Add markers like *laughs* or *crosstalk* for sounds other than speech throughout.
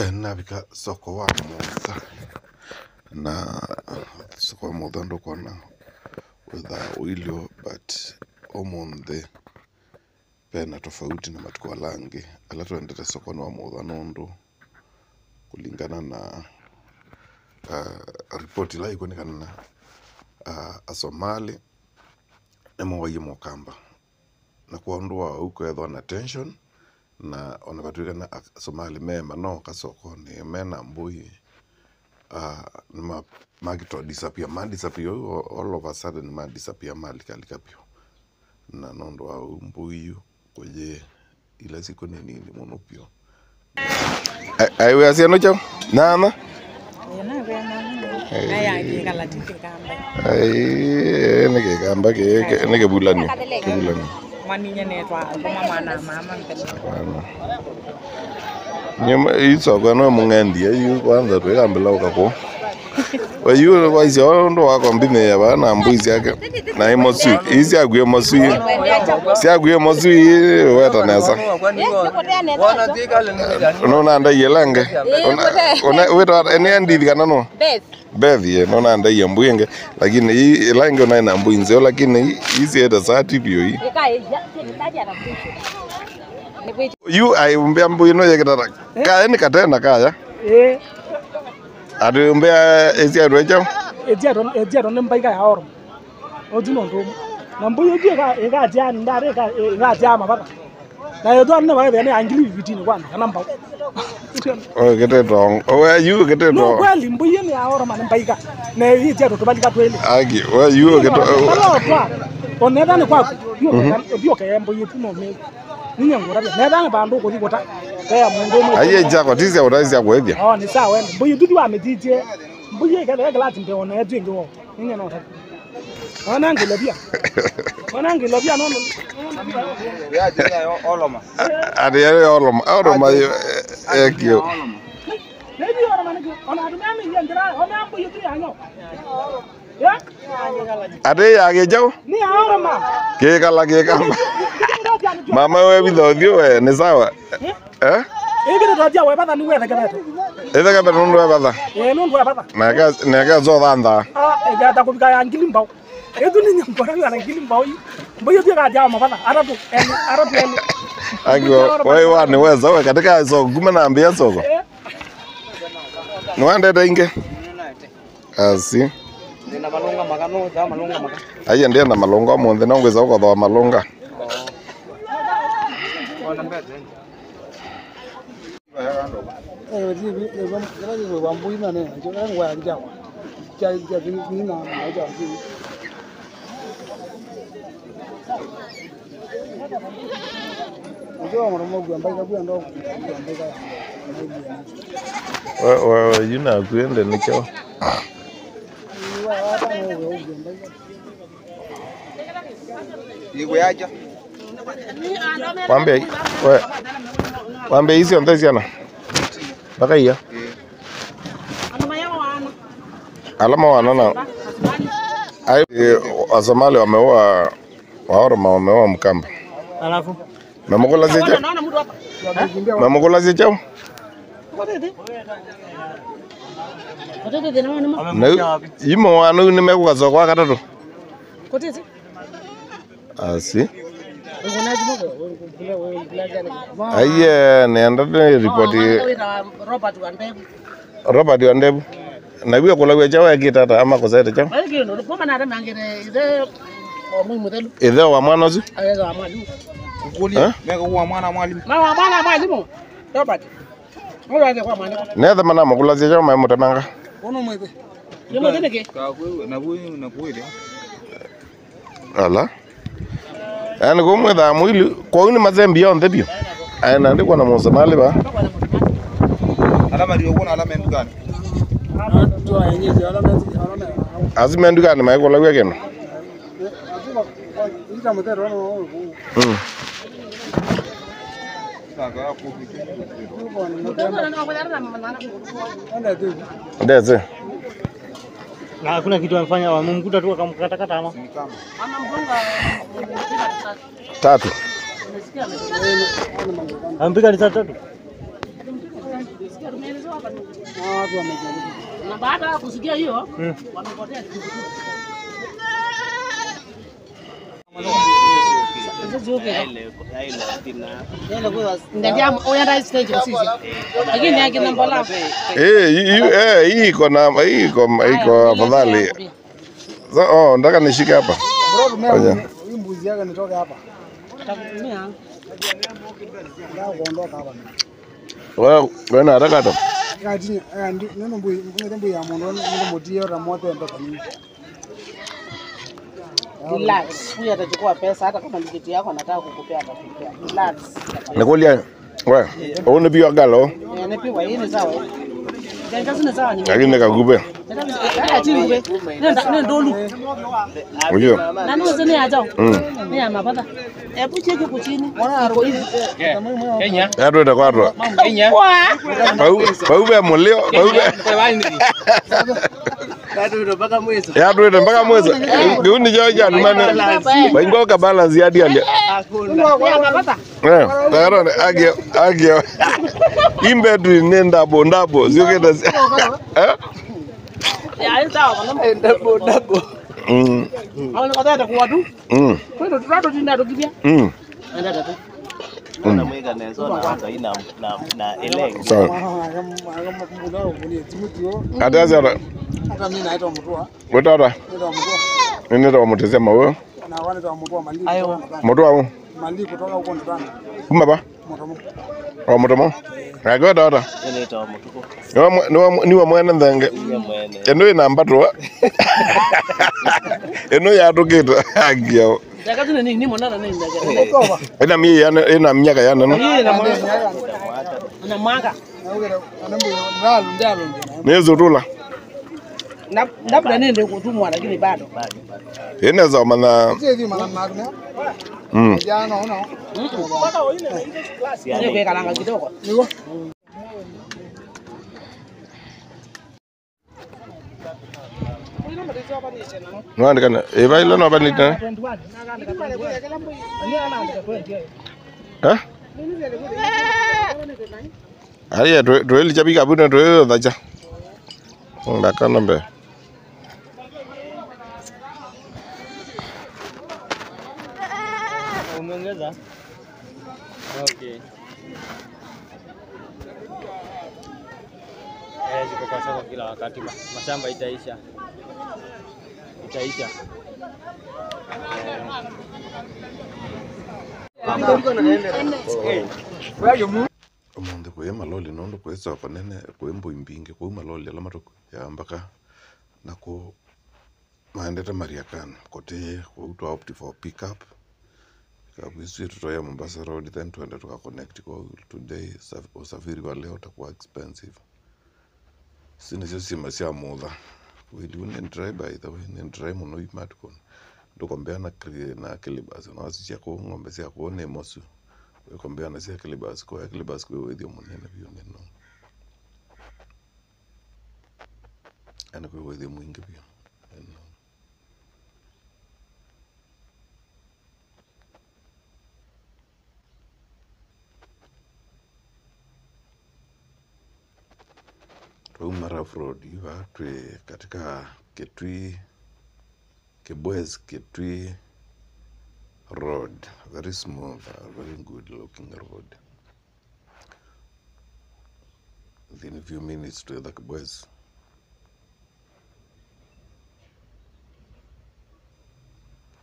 Eh, nabika soko wa mutha na soko wa mutha ndukona witha wilio but umuthi pena tofauti na matuko alangi ala twendete sokoni wa mutha nundu kulingana na uh, ripoti ila ikuonekana na uh, asomali nimowaiye mukamba na kwondwa ukwethwa na tension na ona vatwikana somali mema no kasokoni mena mbui. Uh, ma magito disappear ma disappear all of a sudden ma disappear mali kalika pio. Na nondo wa mbuyu kuje ila siku ni nini pio. Ai aiwe asiano chao nana? Ai nikikamba nikibulani kibulani Bana. Nyuma isoko no mungendi ayu kwanza twekambila ukako. Wayu waisi ondo wako mbine ya bana mbuizi yake. Na agwe mosui Si mosui mosu weta nesa. No na nda yelenge. weta wata ene ndi kana no. Beth ye mbui yembuyenge lakini hii ilange ona na mbuinze lakini isi eta sati pio hii. Yu ai umbea mbuino yekitara Kaya ni katena kaya. Ati umbea esi adwecha. ejiato nimbaika ya oro otino ntumu na mbuyo ji ikatiani ndare ikatiama pata na yetu ne ba bene angili vitini kwana kana mbao Oh kiteto. Oh yu no kiteto. kweli mbuyo ni ya oro man mbaika na ejiato tubalika twele Agi, yu kiteto. Hello, twa. onetha ni kwaku bio ke mbuyo tino me ninye ngura bia netha ni bandu kuthi guta kaya mundu mwe Aye jako tisi ya utaisi ya kwethia. oh ni sawa ende mbuyo tuthi wa metitie mbuyo ikathe glati ndio ona yetu ingi wo ninye no tatu ona ngilo bia ona ngilo bia no no Ati yale oloma. Oloma ekio. Maybe ora man ona adu mami yendra ona mbuyo tu yanyo ya Ati ya gejao. ni ora ma Kikala kikamba. Mama we bithothio we ni sawa. Eh? Ibire twatia we batha ni wethe kebeto Ithe kabe nundu we batha. eh nundu we batha Neka neka zo thantha. ah egata kubika ya ngili mbao etu ni nyambora ya ngili mbao yi mbuyo tu katia ma batha aratu eni aratu eni Agi we wa katika soko kuma na ambia soko. eh Ni wandete inge. Asi. Ndina malunga magano za malunga magano. Aye ndiye na malunga munthe no ngwiza ukothwa malunga. Eh ji bi eh bam kala ji wa mbuyi na ne jo na ngwa ya jawa ja ja ni ni na na ja ji Ndio mwana mmoja ambaye kabla ndo ambaye We we yuna kuende nicho. Igwe yaja. Wambe we wambe hizi onthe ciana. Baka. Alama wana na ai eh, Wasomali wameua Waoroma wameua Mkamba. Alafu Memukula zicha. Memukula zicha. Na imo wanu ni mekuka soko wa katatu. Asi. Unaji moko Aye nenda ni ripoti. Robert Wandegu. Robert Wandebu. Na wiya kula wiya chawa kitata ama chawa. Ithe wa mwana ucio. mana mai mutemanga. Ono Ala. Yaani kumwitha mwili kwa uni mazembe yonthe bio aena ndikwa na mali ba Alama ndio kuona alama ndugani. Toa yenyewe alama alama azime ndugani maiko la ita mutero no Mm. Ndeze na hakuna kitu amefanya, wamemkuta tu akamkatakata ama tatu ampiga risasi tatu. Na baada ya kusikia hiyo Mm. wamepotea hii hii- eh, hii iko na hii iko iko afadhali. Oh, nataka nishike hapa. Hii mbuzi yake nitoke. Wewe wewe nataka hata. Neno mbuzi mbuzi ya neno kwa nini. Relax. Huyu atachukua pesa hata kama tiketi yako anataka kukupea atakupea. Relax. Nikulia. Wewe, uone pia galo, Eh, Nipiwa hii ni sawa. Ganga zina sawa ni. lakini nikakupe. Ajao. Mm. Ni ama baba. Hebu cheki huku chini. Iko hivi. Kenya. Yatu ita kwatwa. Kenya. Pau pau be mulio, pau *laughs* ita mpaka mwezi. Giuni jo ja mane. Baingo ka balance ya dia. Ni ama baba. Eh, tayari ni agio agio. Imbe tu ni ndabo ndabo, sio kenda. Eh? Ya. Ndabo ndabo. Mm. Au ni kata kwa tu. Mm. Kwa hiyo tunado tinda tukibia. Mm. Enda tatu. Hata mimi naitwa Mutua. wetara Naitwa Mutua. Mimi naitwa mutesema wewe? Na wale wa Mutua mali. Ayo. Mutua wangu. Mali kutoka huko ndani. Kuma ba? Moto. Wa moto mo. Agwa dada. Ni wa ni wa ni wa mwene nthenge. Eno ina mbatwa. Eno ya tukita agio. Daga zina nini mwana na nini daga. Toba. Ina mi yana ina miaka yana no. Hii na mwana. Labda nende kutumwa lakini bado. Ina za mana. Sio hivi mara magna. Mm. Jana unaona. Ndio kwa kalanga kidogo. Niko. Nwandi kana. Eba ilo no bani tena. Eh? Haya tu tu ili chabi kabuna tu hiyo dacha. Ngakana mbe. Umeongeza? Okay. Eh, ziko kwa soko kila wakati. Mashamba itaisha. Itaisha. omonde kwe maloli nondo kwesa panene kwe mbuimbinge kwe maloli ala matoko yambaka nako maendete mariakani kote kwautwa opti for pickup kabisi tutoya mombasa road then tuende tukaconnect kwa today. Saf- usafiri wa leo utakuwa expensive. Sinisio sima sia mutha wili unendrai by the way. Nendrai muno imatikon ndukombea na na kilibasi. Nawasi ciako ng'ombe ciako ni mosu. Wekombea na cia kilibasi. Kwa kilibasi kwa hiyo munene biu neno yani kwa withio mwingi biu twauma rough road iva twi katika kitui kibwez kitui road very smooth uh, very good looking road within a few minutes to the kibwez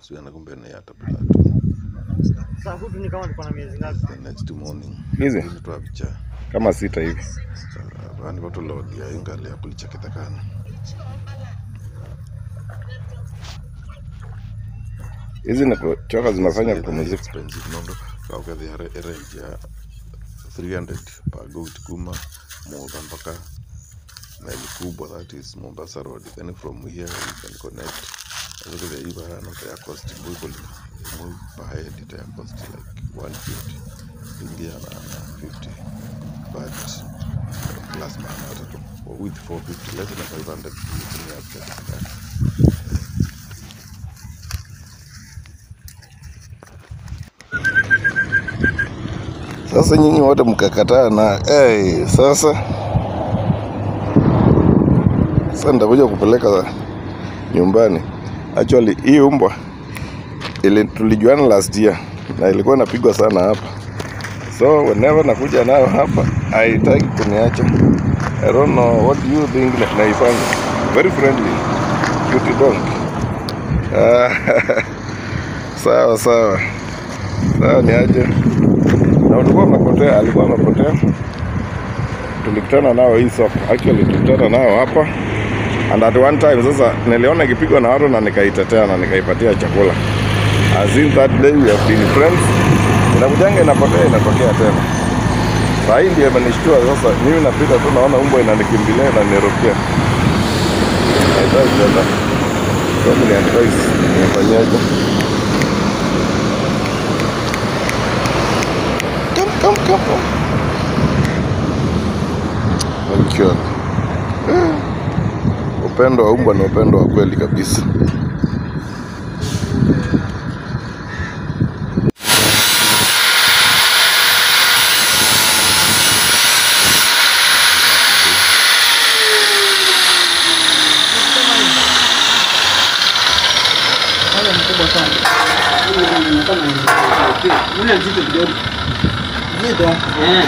siana kumbe ni hata Plateau. Sasa hutu ni kama tuko na miezi ngapi? the next morning Hizi? twavicha kama sita hivi. vani vatulodia ingali ya kulichakithakana Hizi zinafanya kupumzika. kaukethia range ya 300 per goat kuma mudha mpaka meli kubwa that is mombasa road. Then from here you can connect. Azokethia iva nota ya cost mbwikoli mwe pahead ita ya cost like 150 ingia na 50 but plus maana atatu with 450 less than 500 you can have Sasa nyinyi wote mkakataa na hey, sasa. Sasa nitakuja kupeleka nyumbani. Actually hii umbwa ili tulijuana last year na ilikuwa inapigwa sana hapa, so whenever nakuja nayo hapa haitaki kuniacha. I don't know what you think na- naifanya. Very friendly, cute dog. Ah, *laughs* sawa sawa sawa, ni aje? Na ulikuwa umepotea, alikuwa amepotea. Tulikutana nao hii soko, actually tulikutana nao hapa and at one time sasa niliona ikipigwa na watu na nikaitetea na nikaipatia chakula. As in that day we have been friends. Inakujanga inapotea inatokea tena. Saa hii ndio imenishtua sasa, mimi napita tu naona umbwa inanikimbilia inanirukia. Nahitaji Upendo wa umbwa ni upendo wa kweli kabisa. Eh.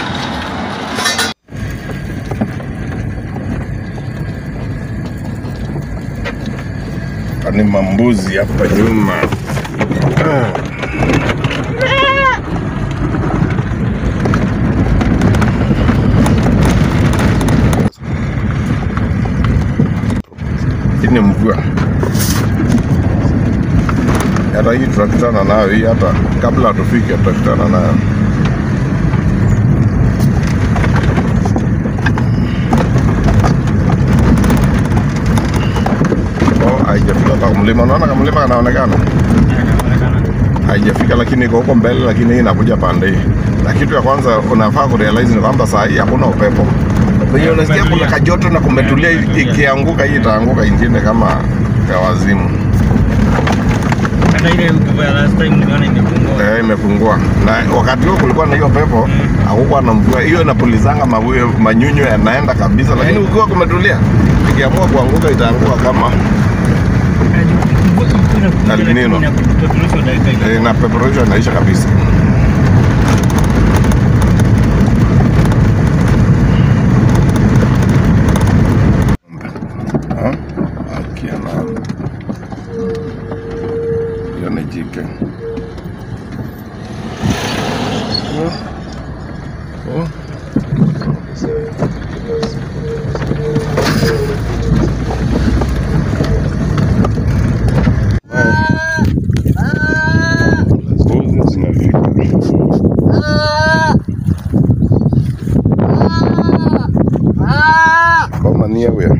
ni mambuzi hapa nyuma. ini mvua. Hata hii tutakutana nayo hii, hata kabla tufike tutakutana nayo. Oh, haijafika mpaka mlima. Unaona kama mlima anaonekana haijafika, lakini iko huko mbele, lakini hii inakuja pande hii. Na kitu ya kwanza unafaa kurealize ni kwamba saa hii hakuna upepo. Kwenye unasikia kuna kajoto na kumetulia, ikianguka hii itaanguka ingine kama ya wazimu. Hata ile upepo ya last time nimeona imepungua. Eh, imepungua na wakati huo kulikuwa na hiyo pepo, hakukuwa na mvua. Hiyo inapulizanga manyunyu yanaenda kabisa, lakini ukiwa kumetulia, ikiamua kuanguka itaanguka kama Eh, na peperusha inaisha kabisa. Ah, akia na hiyo ni jike. Oh. Oh. Mbuzi zinafika. Kama ni wewe.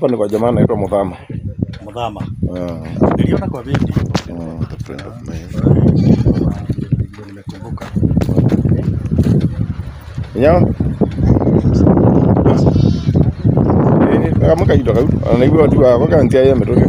Hapa ni kwa jamaa anaitwa Mudhama. Mudhama. Ah, Niliona kwa video. ah, the friend of mine. Ndio nimekumbuka. Nyao. Eh, kama kaito kau. Anaigua tu kwa kanti yeye metoke.